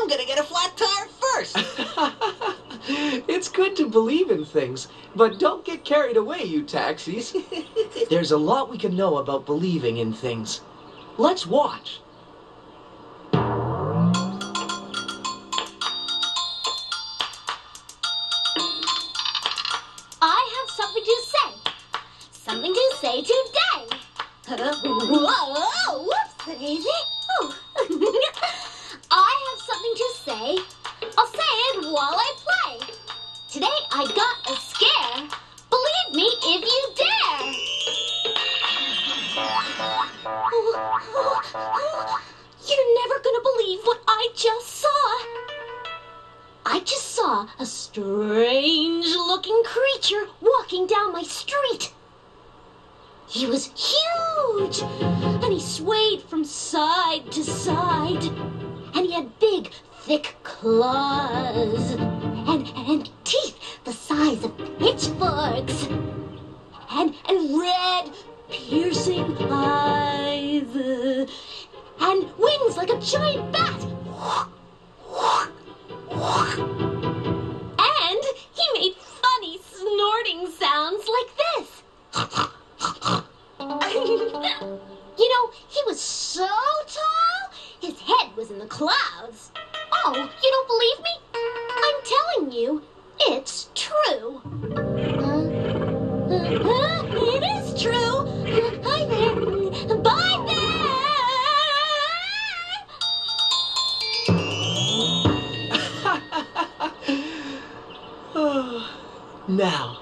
I'm gonna get a flat tire first. it's good to believe in things, but don't get carried away, you taxis. There's a lot we can know about believing in things. Let's watch. I have something to say. Something to say today. Whoa, whoa, whoops, Daisy. Oh. Say. I'll say it while I play. Today I got a scare. Believe me if you dare. You're never gonna believe what I just saw. I just saw a strange looking creature walking down my street. He was huge, and he swayed from side to side, and he had big, thick claws, and, and teeth the size of pitchforks, and, and red, piercing eyes, and wings like a giant bat. And he made funny snorting sounds like this. you know, he was so tall, his head was in the clouds. Oh, you don't believe me? I'm telling you, it's true. Uh, uh, it is true. Hi there. Bye there. now,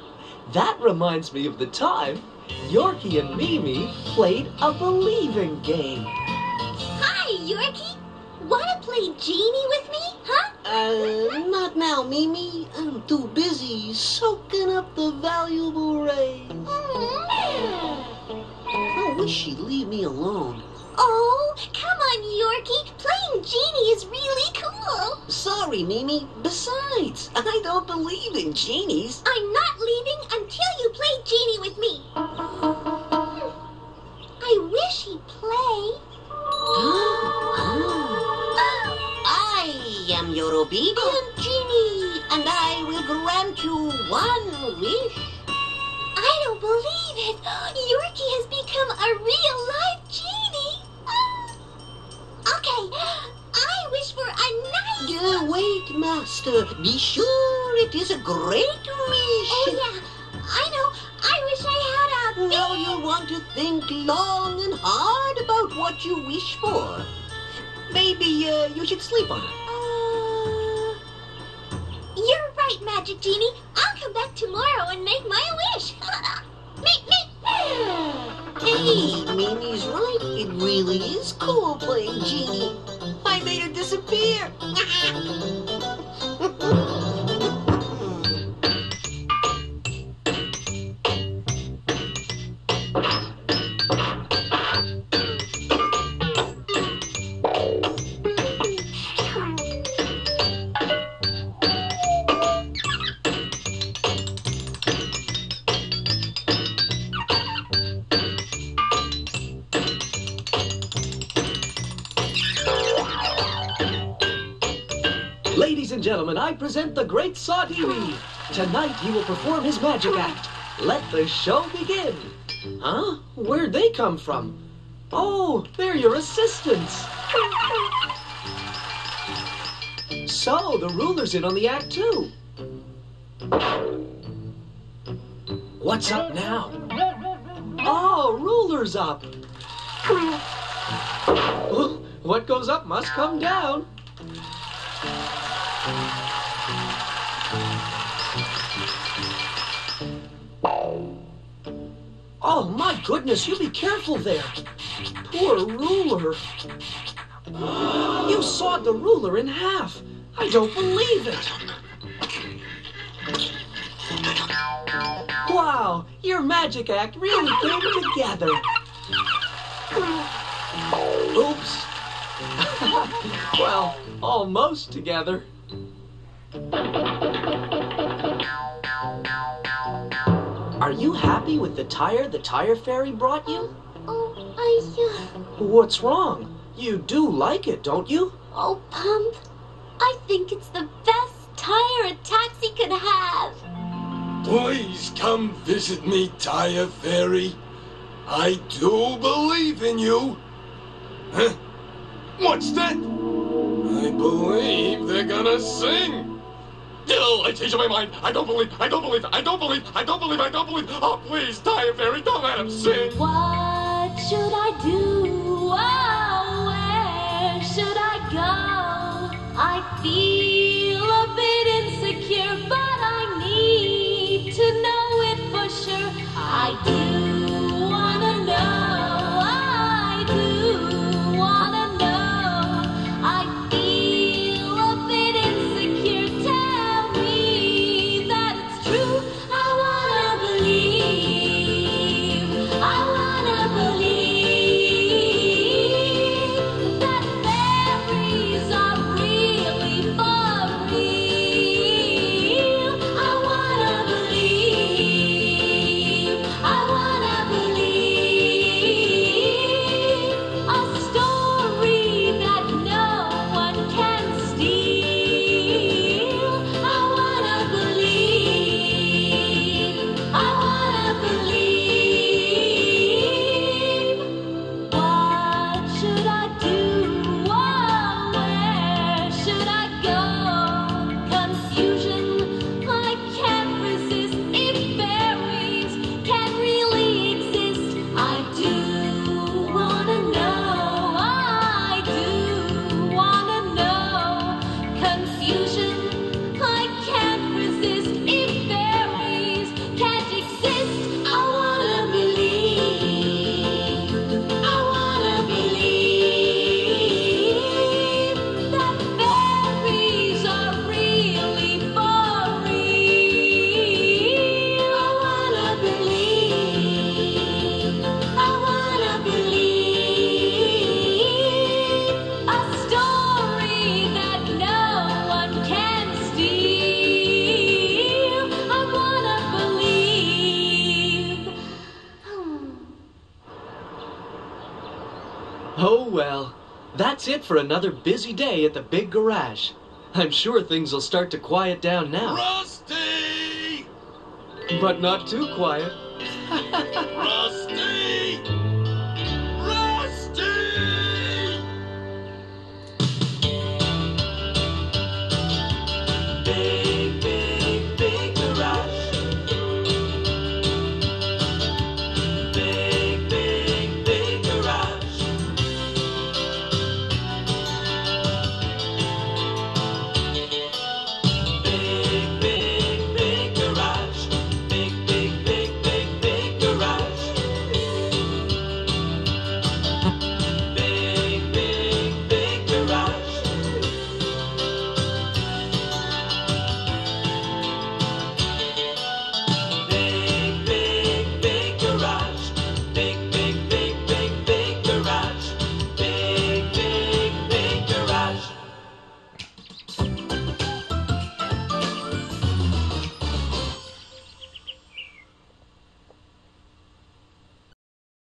that reminds me of the time Yorky and Mimi played a believing game. Hi, Yorky. Wanna play genie with me, huh? Uh, not now, Mimi. I'm too busy soaking up the valuable rays. I wish she'd leave me alone. Oh, come on, Yorky. Playing genie is really cool. Sorry, Mimi. Besides, I don't believe in genies. I'm not leaving until you play genie with me. Am your obedient genie, and I will grant you one wish. I don't believe it. Yorky has become a real life genie. Okay, I wish for a nice. Yeah, wait, Master. Be sure it is a great wish. Oh yeah, I know. I wish I had a. Now big- you want to think long and hard about what you wish for. Maybe uh, you should sleep on it. Magic Genie. I'll come back tomorrow and make my wish. me. Hey, Mimi's right. It really is cool playing genie. Gentlemen, I present the great Sawdini. Tonight he will perform his magic act. Let the show begin. Huh? Where'd they come from? Oh, they're your assistants. So, the ruler's in on the act too. What's up now? Oh, ruler's up. What goes up must come down. Oh, my goodness, you be careful there. Poor ruler. You sawed the ruler in half. I don't believe it. Wow, your magic act really came together. Oops. well, almost together. Are you happy with the tire the tire fairy brought you? Oh, I, uh... What's wrong? You do like it, don't you? Oh, Pump, I think it's the best tire a taxi could have. Please come visit me, Tire Fairy. I do believe in you. Huh? What's that? really believe they're gonna sing. No, I changed my mind. I don't believe, I don't believe, I don't believe, I don't believe, I don't believe. Oh, please, die a fairy, don't let him sing. What should I do? Oh, where should I go? I feel. That's it for another busy day at the big garage. I'm sure things will start to quiet down now. Rusty! But not too quiet. Rusty!